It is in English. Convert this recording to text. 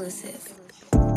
exclusive.